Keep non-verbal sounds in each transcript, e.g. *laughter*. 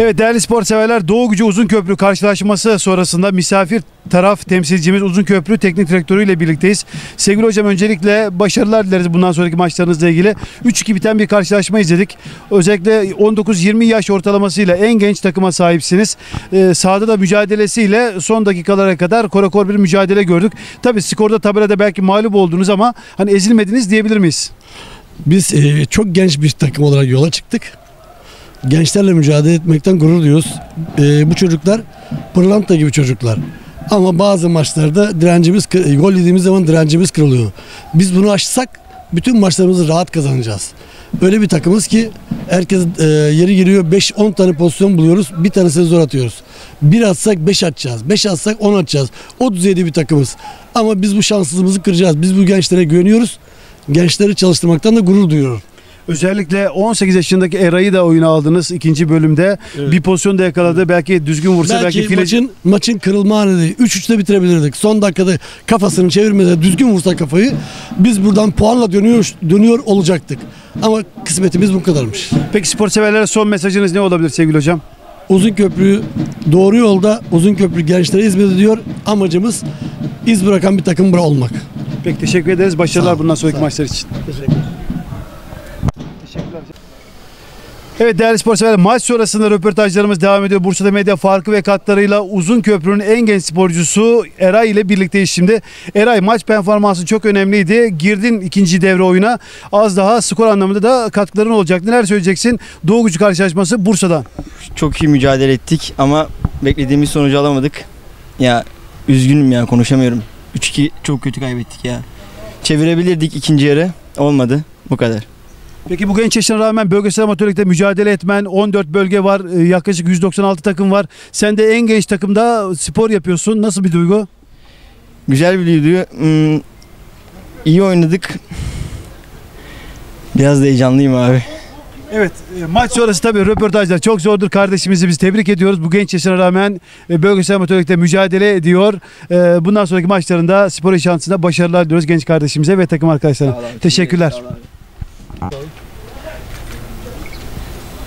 Evet değerli spor severler Doğu Gücü Uzunköprü karşılaşması sonrasında misafir taraf temsilcimiz Uzunköprü teknik direktörü ile birlikteyiz. Sevgili hocam öncelikle başarılar dileriz bundan sonraki maçlarınızla ilgili. 3-2 biten bir karşılaşma izledik. Özellikle 19-20 yaş ortalamasıyla en genç takıma sahipsiniz. Ee, sahada da mücadelesiyle son dakikalara kadar korakor bir mücadele gördük. Tabii skorda tabelada belki mağlup oldunuz ama hani ezilmediniz diyebilir miyiz? Biz e, çok genç bir takım olarak yola çıktık. Gençlerle mücadele etmekten gurur duyuyoruz. E, bu çocuklar pırlanta gibi çocuklar. Ama bazı maçlarda direncimiz, kı- gol yediğimiz zaman direncimiz kırılıyor. Biz bunu aşsak bütün maçlarımızı rahat kazanacağız. Öyle bir takımız ki herkes e, yeri giriyor 5-10 tane pozisyon buluyoruz. Bir tanesini zor atıyoruz. Bir atsak 5 atacağız. 5 atsak 10 atacağız. O düzeyde bir takımız. Ama biz bu şanssızlığımızı kıracağız. Biz bu gençlere güveniyoruz. Gençleri çalıştırmaktan da gurur duyuyorum. Özellikle 18 yaşındaki Eray'ı da oyuna aldınız ikinci bölümde. Evet. Bir pozisyonda yakaladı. Belki düzgün vursa belki, Belki, file... maçın, maçın kırılma anı değil. 3-3'te bitirebilirdik. Son dakikada kafasını çevirmeden düzgün vursa kafayı biz buradan puanla dönüyor, dönüyor olacaktık. Ama kısmetimiz bu kadarmış. Peki spor severlere son mesajınız ne olabilir sevgili hocam? Uzun köprü doğru yolda uzun köprü gençlere hizmet ediyor. Amacımız iz bırakan bir takım bura olmak. Peki teşekkür ederiz. Başarılar bundan sonraki maçlar için. Evet değerli spor severler maç sonrasında röportajlarımız devam ediyor. Bursa'da medya farkı ve katlarıyla uzun köprünün en genç sporcusu Eray ile birlikteyiz şimdi. Eray maç performansı çok önemliydi. Girdin ikinci devre oyuna. Az daha skor anlamında da katkıların olacak. Neler söyleyeceksin? Doğu Gücü karşılaşması Bursa'dan. Çok iyi mücadele ettik ama beklediğimiz sonucu alamadık. Ya üzgünüm ya konuşamıyorum. 3-2 çok kötü kaybettik ya. Çevirebilirdik ikinci yarı. Olmadı. Bu kadar. Peki bu genç yaşına rağmen bölgesel amatörlükte mücadele etmen 14 bölge var e, yaklaşık 196 takım var. Sen de en genç takımda spor yapıyorsun. Nasıl bir duygu? Güzel bir duygu. Hmm, iyi oynadık. Biraz da heyecanlıyım abi. Evet e, maç sonrası tabii röportajlar çok zordur kardeşimizi biz tebrik ediyoruz. Bu genç yaşına rağmen e, bölgesel amatörlükte mücadele ediyor. Bundan sonraki maçlarında spor şansında başarılar diliyoruz genç kardeşimize ve takım arkadaşlarına. Teşekkürler.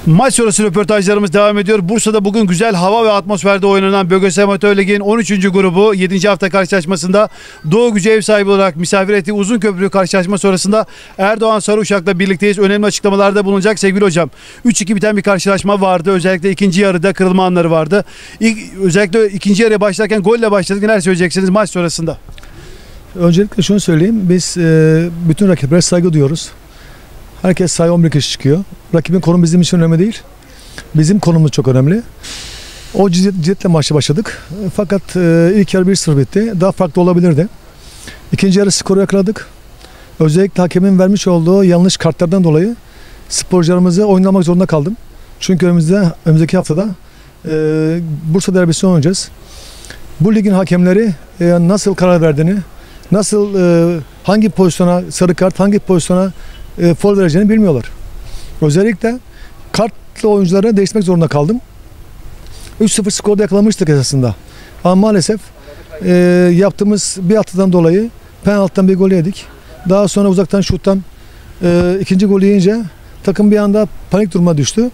Maç sonrası röportajlarımız devam ediyor. Bursa'da bugün güzel hava ve atmosferde oynanan Bölgesel Amatör Ligi'nin 13. grubu 7. hafta karşılaşmasında Doğu Gücü ev sahibi olarak misafir ettiği uzun köprü karşılaşma sonrasında Erdoğan Sarıuşak'la birlikteyiz. Önemli açıklamalarda bulunacak sevgili hocam. 3-2 biten bir karşılaşma vardı. Özellikle ikinci yarıda kırılma anları vardı. İlk, özellikle ikinci yarıya başlarken golle başladık. Neler söyleyeceksiniz maç sonrasında? Öncelikle şunu söyleyeyim. Biz e, bütün rakiplere saygı duyuyoruz. Herkes sayı 11 kişi çıkıyor. Rakibin konumu bizim için önemli değil. Bizim konumuz çok önemli. O ciddiyet, ciddiyetle maçı başladık. E, Fakat e, ilk yarı 1-0 bitti. Daha farklı olabilirdi. İkinci yarı skoru yakaladık. Özellikle hakemin vermiş olduğu yanlış kartlardan dolayı sporcularımızı oynamak zorunda kaldım. Çünkü önümüzde önümüzdeki haftada e, Bursa derbisi oynayacağız. Bu ligin hakemleri e, nasıl karar verdiğini, nasıl e, hangi pozisyona sarı kart, hangi pozisyona e, foul vereceğini bilmiyorlar. Özellikle kartlı oyuncuları değiştirmek zorunda kaldım. 3-0 skorda yakalamıştık esasında. Ama maalesef e, yaptığımız bir haftadan dolayı penaltıdan bir gol yedik. Daha sonra uzaktan şuttan e, ikinci golü yiyince takım bir anda panik duruma düştü.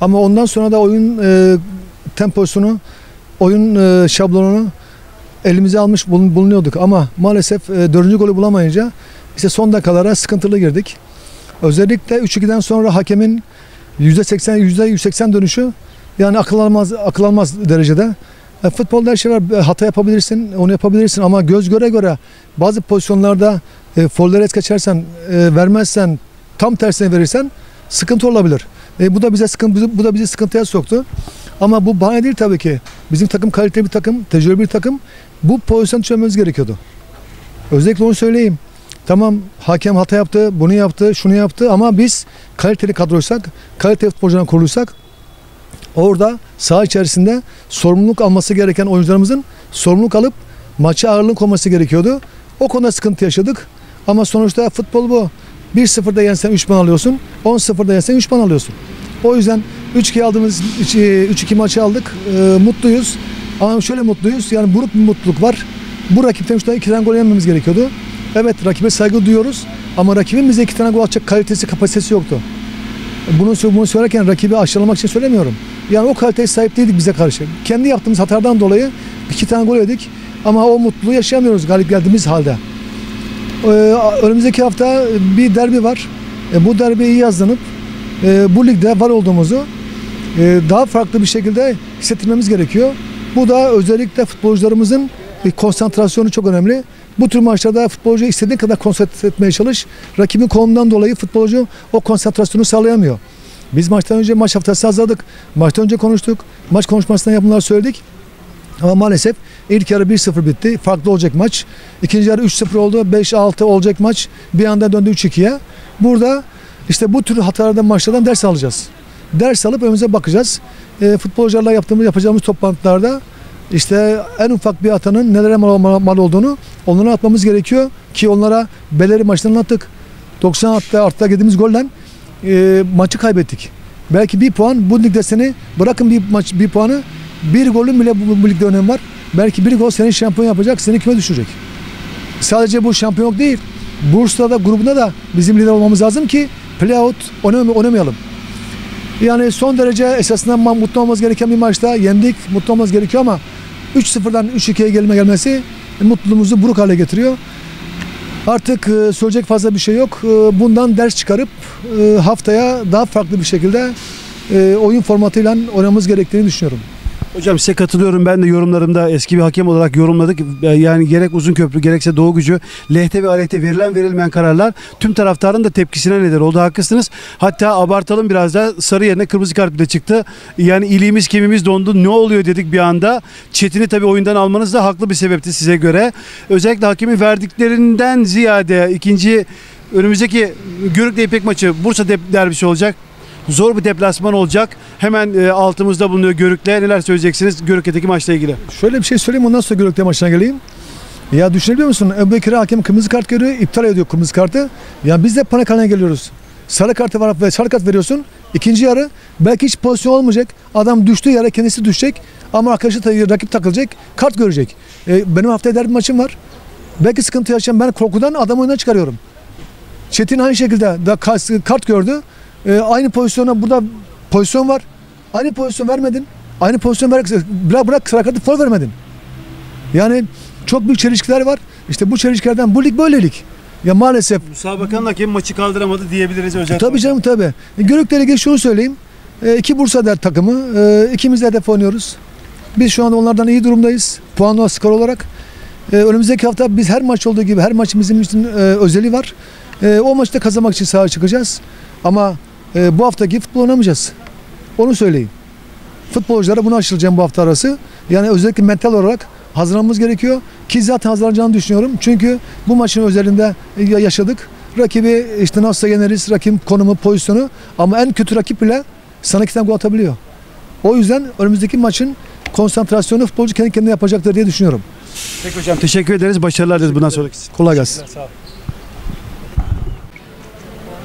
Ama ondan sonra da oyun e, temposunu, oyun e, şablonunu elimize almış bulun- bulunuyorduk. Ama maalesef e, dördüncü golü bulamayınca işte son dakikalara sıkıntılı girdik. Özellikle 3-2'den sonra hakemin %80 %180 dönüşü yani akıl almaz akıl almaz derecede. E, futbolda her şey var. E, Hata yapabilirsin, onu yapabilirsin ama göz göre göre bazı pozisyonlarda e, foulleri es geçersen, e, vermezsen, tam tersine verirsen sıkıntı olabilir. E, bu da bize sıkıntı bu da bizi sıkıntıya soktu. Ama bu bahane değil tabii ki. Bizim takım kaliteli bir takım, tecrübeli bir takım. Bu pozisyonu çözmemiz gerekiyordu. Özellikle onu söyleyeyim. Tamam hakem hata yaptı, bunu yaptı, şunu yaptı ama biz kaliteli kadroysak, kaliteli futbolcudan kuruluysak orada saha içerisinde sorumluluk alması gereken oyuncularımızın sorumluluk alıp maça ağırlık olması gerekiyordu. O konuda sıkıntı yaşadık. Ama sonuçta futbol bu. 1-0'da yensen 3 puan alıyorsun. 10-0'da yensen 3 puan alıyorsun. O yüzden 3-2 aldığımız 3-2 maçı aldık. Ee, mutluyuz. Ama şöyle mutluyuz. Yani buruk bir mutluluk var. Bu rakipten 3 tane 2 tane gol yenmemiz gerekiyordu. Evet rakibe saygı duyuyoruz. Ama rakibin bize 2 tane gol atacak kalitesi, kapasitesi yoktu. Bunu, bunu söylerken rakibi aşağılamak için söylemiyorum. Yani o kaliteye sahip değildik bize karşı. Kendi yaptığımız hatadan dolayı iki tane gol yedik. Ama o mutluluğu yaşayamıyoruz galip geldiğimiz halde. Ee, önümüzdeki hafta bir derbi var. E, bu derbiye iyi hazırlanıp e, bu ligde var olduğumuzu e, daha farklı bir şekilde hissettirmemiz gerekiyor. Bu da özellikle futbolcularımızın e, konsantrasyonu çok önemli. Bu tür maçlarda futbolcu istediğin kadar konsantre etmeye çalış. Rakibin konumundan dolayı futbolcu o konsantrasyonu sağlayamıyor. Biz maçtan önce maç haftası hazırladık. Maçtan önce konuştuk. Maç konuşmasında yapımlar söyledik. Ama maalesef ilk yarı 1-0 bitti. Farklı olacak maç. İkinci yarı 3-0 oldu. 5-6 olacak maç. Bir anda döndü 3-2'ye. Burada işte bu tür hatalardan maçlardan ders alacağız. Ders alıp önümüze bakacağız. E, futbolcularla yaptığımız yapacağımız toplantılarda işte en ufak bir hatanın nelere mal, mal- olduğunu onlara atmamız gerekiyor ki onlara beleri maçtan attık. 90 hatta artıda yediğimiz golle e, maçı kaybettik. Belki bir puan bu ligde seni bırakın bir maç bir puanı bir golün bile bu, bu ligde önemi var. Belki bir gol seni şampiyon yapacak, seni küme düşürecek. Sadece bu şampiyonluk değil. Bursa'da grubunda da bizim lider olmamız lazım ki playout oynamay- oynamayalım. Yani son derece esasında mutlu olmamız gereken bir maçta yendik, mutlu olmamız gerekiyor ama 3-0'dan 3-2'ye gelme gelmesi mutluluğumuzu buruk hale getiriyor. Artık e, söyleyecek fazla bir şey yok. E, bundan ders çıkarıp e, haftaya daha farklı bir şekilde oyun formatıyla oynamamız gerektiğini düşünüyorum. Hocam size katılıyorum. Ben de yorumlarımda eski bir hakem olarak yorumladık. Ee, Yani gerek uzun köprü gerekse Doğu Gücü lehte ve aleyhte verilen verilmeyen kararlar tüm taraftarın da tepkisine neden oldu. Haklısınız. Hatta abartalım biraz da sarı yerine kırmızı kart bile çıktı. Yani iliğimiz kemimiz dondu. Ne oluyor dedik bir anda. Çetin'i tabii oyundan almanız da haklı bir sebepti size göre. Özellikle hakemin verdiklerinden ziyade ikinci önümüzdeki Görükle İpek maçı Bursa derbisi olacak. Zor bir deplasman olacak. Hemen e, altımızda bulunuyor Görük'le. Neler söyleyeceksiniz Görük'teki maçla ilgili? Şöyle bir şey söyleyeyim ondan sonra Gölük'te maçına geleyim. Ya düşünebiliyor musun? Ebu Bekir'e hakem kırmızı kart görüyor, iptal ediyor kırmızı kartı. Ya biz de panik haline geliyoruz. Sarı kartı var ve sarı kart veriyorsun. İkinci yarı belki hiç pozisyon olmayacak. Adam düştüğü yere kendisi düşecek. Ama arkadaşı rakip takılacak. Kart görecek. E, benim haftaya derbi maçım var. Belki sıkıntı yaşayacağım. Ben korkudan adamı oyuna çıkarıyorum. Çetin aynı şekilde da kart gördü. E, aynı pozisyona burada pozisyon var. Aynı pozisyon vermedin. Aynı pozisyon ver, bırak, bırak sarı foul vermedin. Yani çok büyük çelişkiler var. İşte bu çelişkilerden bu lig böyle lig. Ya maalesef Musabakanın hakemi maçı kaldıramadı diyebiliriz özellikle. Tabii canım tabii. E, Görük'le ilgili şunu söyleyeyim. E, iki Bursa der takımı. E, ikimiz de hedef oynuyoruz. Biz şu anda onlardan iyi durumdayız. Puan ve skor olarak. E, önümüzdeki hafta biz her maç olduğu gibi her maçın bizim için e, özeli var. E, o maçta kazanmak için sahaya çıkacağız. Ama e, bu haftaki futbol oynamayacağız. Onu söyleyeyim. Futbolculara bunu aşılacağım bu hafta arası. Yani özellikle mental olarak hazırlanmamız gerekiyor. Ki zaten hazırlanacağını düşünüyorum. Çünkü bu maçın özelinde ya- yaşadık. Rakibi işte nasıl yeneriz, rakip konumu, pozisyonu ama en kötü rakip bile sana iki tane gol atabiliyor. O yüzden önümüzdeki maçın konsantrasyonu futbolcu kendi kendine yapacaktır diye düşünüyorum. Peki hocam teşekkür ederiz. Başarılar dileriz bundan sonraki. Kolay gelsin.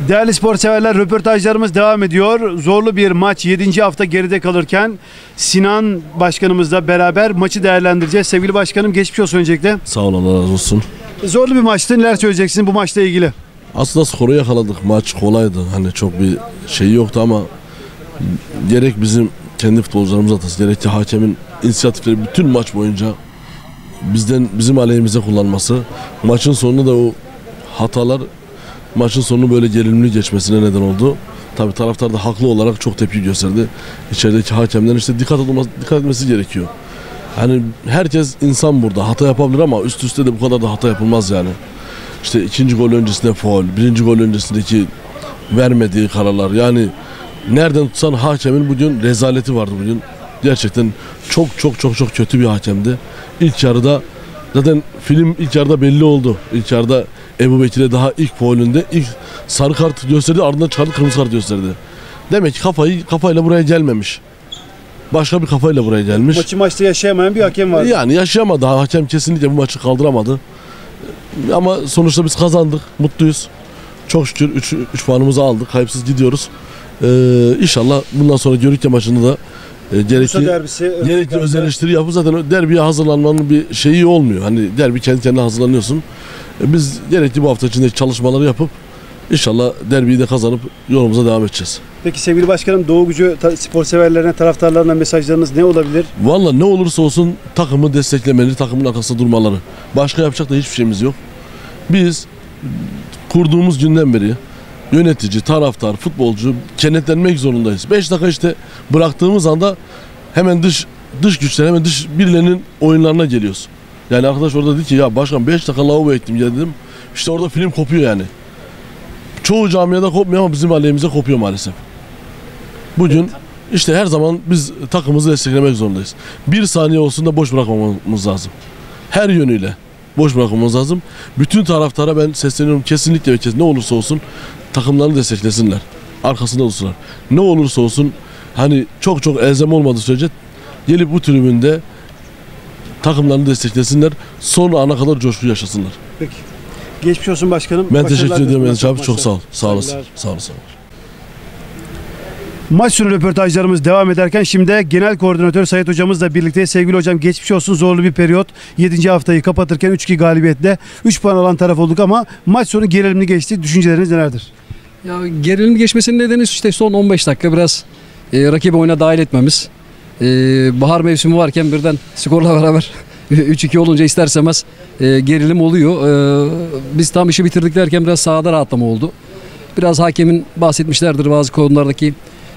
Değerli spor severler röportajlarımız devam ediyor. Zorlu bir maç 7. hafta geride kalırken Sinan başkanımızla beraber maçı değerlendireceğiz. Sevgili başkanım geçmiş olsun öncelikle. Sağ ol Allah razı olsun. Zorlu bir maçtı. Neler söyleyeceksiniz bu maçla ilgili? Aslında skoru yakaladık. Maç kolaydı. Hani çok bir şey yoktu ama gerek bizim kendi futbolcularımız hatası gerek de hakemin inisiyatifleri bütün maç boyunca bizden bizim aleyhimize kullanması maçın sonunda da o hatalar maçın sonunu böyle gerilimli geçmesine neden oldu. Tabi taraftar da haklı olarak çok tepki gösterdi. İçerideki hakemlerin işte dikkat, olması, dikkat etmesi gerekiyor. Hani herkes insan burada hata yapabilir ama üst üste de bu kadar da hata yapılmaz yani. İşte ikinci gol öncesinde faul, birinci gol öncesindeki vermediği kararlar. Yani nereden tutsan hakemin bugün rezaleti vardı bugün. Gerçekten çok çok çok çok kötü bir hakemdi. İlk yarıda zaten film ilk yarıda belli oldu. İlk yarıda Ebu Bekir'e daha ilk faulünde ilk sarı kart gösterdi ardından çıkardı kırmızı kart gösterdi. Demek ki kafayı kafayla buraya gelmemiş. Başka bir kafayla buraya gelmiş. Maçı maçta yaşayamayan bir hakem var. Yani yaşayamadı. Hakem kesinlikle bu maçı kaldıramadı. Ama sonuçta biz kazandık. Mutluyuz. Çok şükür 3 puanımızı aldık. Kayıpsız gidiyoruz. Ee, inşallah bundan sonra Görükle maçında da e, gerekli, derbisi. gerekli öz eleştiri yapıp zaten derbiye hazırlanmanın bir şeyi olmuyor. Hani derbi kendi kendine hazırlanıyorsun. E, biz gerekli bu hafta içindeki çalışmaları yapıp İnşallah derbiyi de kazanıp yolumuza devam edeceğiz. Peki sevgili başkanım Doğu Gücü spor severlerine, taraftarlarına mesajlarınız ne olabilir? Valla ne olursa olsun takımı desteklemeli, takımın arkasında durmaları. Başka yapacak da hiçbir şeyimiz yok. Biz kurduğumuz günden beri yönetici, taraftar, futbolcu kenetlenmek zorundayız. 5 dakika işte bıraktığımız anda hemen dış dış güçler, hemen dış birilerinin oyunlarına geliyoruz. Yani arkadaş orada dedi ki ya başkan 5 dakika lavabo ektim ya dedim. İşte orada film kopuyor yani. Çoğu camiada kopmuyor ama bizim aleyhimize kopuyor maalesef. Bugün işte her zaman biz takımımızı desteklemek zorundayız. Bir saniye olsun da boş bırakmamamız lazım. Her yönüyle boş bırakmamamız lazım. Bütün taraftara ben sesleniyorum kesinlikle ve kesin ne olursa olsun takımlarını desteklesinler. Arkasında olsunlar. Ne olursa olsun hani çok çok elzem olmadığı sürece gelip bu tribünde takımlarını desteklesinler. Son ana kadar coşku yaşasınlar. Peki. Geçmiş olsun başkanım. Ben Başarılar teşekkür ediyorum diliyorum. Enes abi. Çok sağ ol. Sağ olasın. Sağ olasın. Maç sonu röportajlarımız devam ederken şimdi genel koordinatör Sayit hocamızla birlikte sevgili hocam geçmiş olsun zorlu bir periyot. 7. haftayı kapatırken 3-2 galibiyetle 3 puan alan taraf olduk ama maç sonu gerilimli geçti. Düşünceleriniz nelerdir? Ya gerilim geçmesinin nedeni işte son 15 dakika biraz e, rakibi oyuna dahil etmemiz. E, bahar mevsimi varken birden skorla *laughs* beraber *laughs* 3-2 olunca istersemez e, gerilim oluyor. E, biz tam işi bitirdik derken biraz sahada rahatlama oldu. Biraz hakemin bahsetmişlerdir bazı konulardaki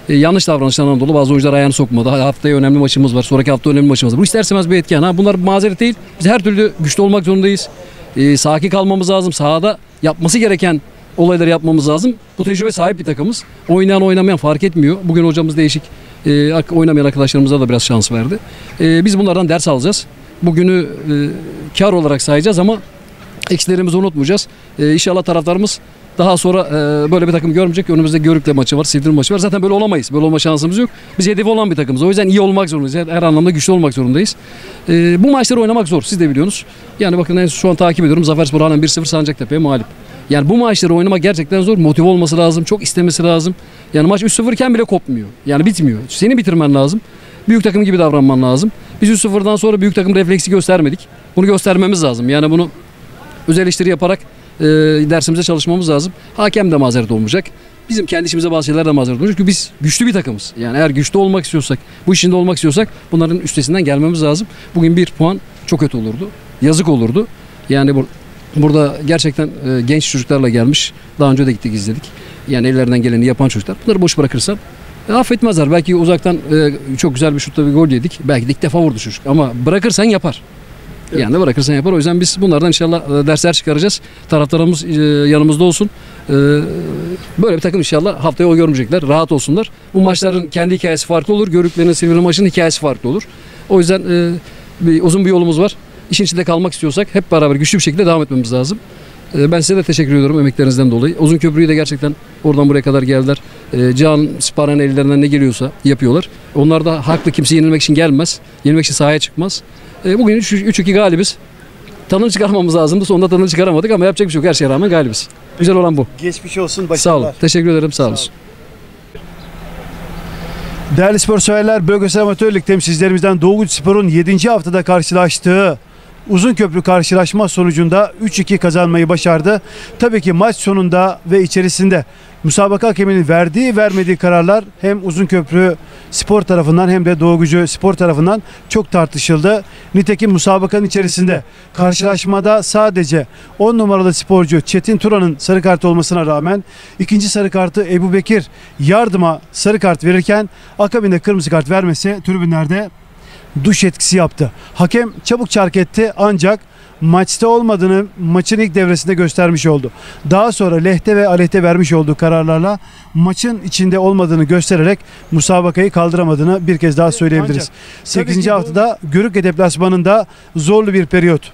e, yanlış davranışlardan dolayı bazı oyuncular ayağını sokmadı. Ha- Haftaya önemli maçımız var. Sonraki hafta önemli maçımız var. Bu isterseniz bir etken. Ha, bunlar mazeret değil. Biz her türlü güçlü olmak zorundayız. E, sakin kalmamız lazım. Sahada yapması gereken olayları yapmamız lazım. Bu tecrübe sahip bir takımız. Oynayan oynamayan fark etmiyor. Bugün hocamız değişik e, oynamayan arkadaşlarımıza da biraz şans verdi. E, biz bunlardan ders alacağız. Bugünü e, kar olarak sayacağız ama eksilerimizi unutmayacağız. E, inşallah taraftarımız daha sonra e, böyle bir takım görmeyecek. Önümüzde Görükle maçı var, Silivri maçı var. Zaten böyle olamayız. Böyle olma şansımız yok. Biz hedefi olan bir takımız. O yüzden iyi olmak zorundayız. Her, her anlamda güçlü olmak zorundayız. E, bu maçları oynamak zor. Siz de biliyorsunuz. Yani bakın şu an takip ediyorum. Zaferspor halen 1-0 Sancaktepe'ye mağlup. Yani bu maçları oynamak gerçekten zor. Motive olması lazım. Çok istemesi lazım. Yani maç 3-0 iken bile kopmuyor. Yani bitmiyor. Seni bitirmen lazım. Büyük takım gibi davranman lazım. Biz 3-0'dan sonra büyük takım refleksi göstermedik. Bunu göstermemiz lazım. Yani bunu öz eleştiri yaparak e, dersimize çalışmamız lazım. Hakem de mazeret olmayacak. Bizim kendi işimize bazı şeyler de mazeret olacak. Çünkü biz güçlü bir takımız. Yani eğer güçlü olmak istiyorsak, bu işinde olmak istiyorsak bunların üstesinden gelmemiz lazım. Bugün bir puan çok kötü olurdu. Yazık olurdu. Yani bu, burada gerçekten e, genç çocuklarla gelmiş. Daha önce de gittik izledik. Yani ellerinden geleni yapan çocuklar. Bunları boş bırakırsan e, affetmezler. Belki uzaktan e, çok güzel bir şutla bir gol yedik. Belki de ilk defa vurdu çocuk. Ama bırakırsan yapar. Yani bırakırsan yapar. O yüzden biz bunlardan inşallah e, dersler çıkaracağız. Taraftarımız e, yanımızda olsun. E, Böyle bir takım inşallah haftaya o görmeyecekler. Rahat olsunlar. Bu maçların kendi hikayesi farklı olur. Görüklerin Silivri maçının hikayesi farklı olur. O yüzden e, bir, uzun bir yolumuz var. İşin içinde kalmak istiyorsak hep beraber güçlü bir şekilde devam etmemiz lazım. E, Ben size de teşekkür ediyorum emeklerinizden dolayı. Uzun köprüyü de gerçekten oradan buraya kadar geldiler. E, Can Sparan ellerinden ne geliyorsa yapıyorlar. Onlar da haklı kimse yenilmek için gelmez. Yenilmek için sahaya çıkmaz. E, Bugün 3-2 galibiz. Tadını çıkarmamız lazımdı. Sonunda tadını çıkaramadık ama yapacak bir şey yok. Her şeye rağmen galibiz. Güzel olan bu. Geçmiş olsun. Sağ Başarılar. olun. Teşekkür ederim. Sağ olun. Değerli spor severler, bölgesel amatör lig temsilcilerimizden Doğu Spor'un 7. haftada karşılaştığı uzun köprü karşılaşma sonucunda 3-2 kazanmayı başardı. Tabii ki maç sonunda ve içerisinde müsabaka hakeminin verdiği vermediği kararlar hem uzun köprü spor tarafından hem de Doğu Gücü spor tarafından çok tartışıldı. Nitekim müsabakanın içerisinde karşılaşmada sadece 10 numaralı sporcu Çetin Turan'ın sarı kart olmasına rağmen ikinci sarı kartı Ebu Bekir yardıma sarı kart verirken akabinde kırmızı kart vermesi tribünlerde duş etkisi yaptı. Hakem çabuk çark etti ancak maçta olmadığını maçın ilk devresinde göstermiş oldu. Daha sonra lehte ve aleyhte vermiş olduğu kararlarla maçın içinde olmadığını göstererek musabakayı kaldıramadığını bir kez daha söyleyebiliriz. 8. haftada Görükle deplasmanında zorlu bir periyot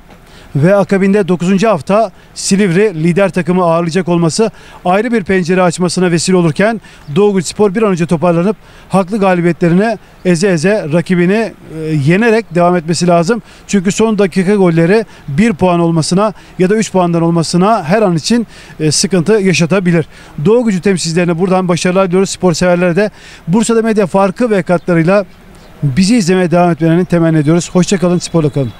ve akabinde 9. hafta Silivri lider takımı ağırlayacak olması ayrı bir pencere açmasına vesile olurken Doğu Spor bir an önce toparlanıp haklı galibiyetlerine eze eze rakibini e, yenerek devam etmesi lazım. Çünkü son dakika golleri 1 puan olmasına ya da 3 puandan olmasına her an için e, sıkıntı yaşatabilir. Doğu Gücü temsilcilerine buradan başarılar diliyoruz. Spor severlere de Bursa'da medya farkı ve katlarıyla bizi izlemeye devam etmelerini temenni ediyoruz. Hoşçakalın, sporla kalın.